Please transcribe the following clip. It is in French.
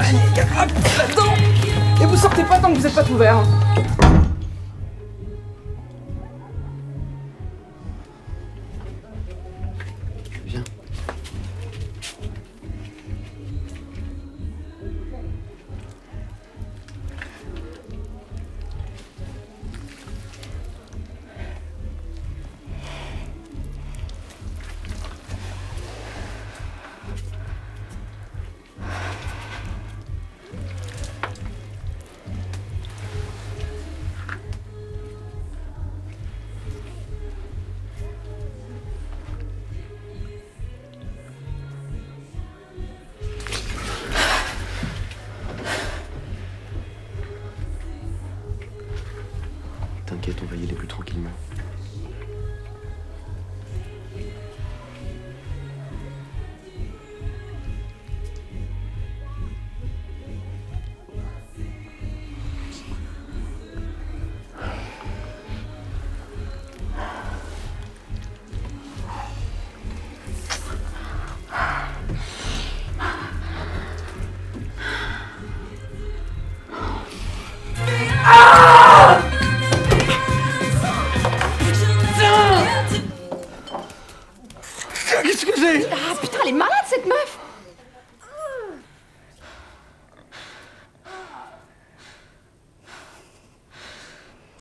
Allez hop, là-dedans Et vous sortez pas tant que vous êtes pas ouvert. T'inquiète, on va y aller plus tranquillement. Qu'est-ce que Ah putain, elle est malade cette meuf